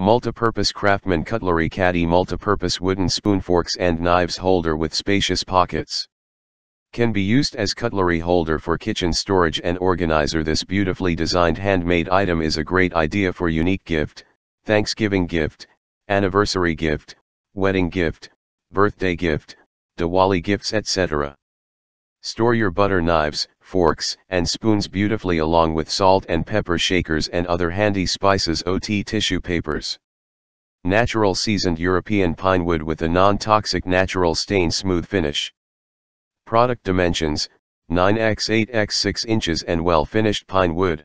Multipurpose Craftman Cutlery Caddy Multipurpose wooden spoon forks and knives holder with spacious pockets. Can be used as cutlery holder for kitchen storage and organizer This beautifully designed handmade item is a great idea for unique gift, Thanksgiving gift, anniversary gift, wedding gift, birthday gift, Diwali gifts etc. Store your butter knives, forks, and spoons beautifully along with salt and pepper shakers and other handy spices OT tissue papers. Natural seasoned European pine wood with a non-toxic natural stain smooth finish. Product dimensions, 9x 8x 6 inches and well finished pine wood.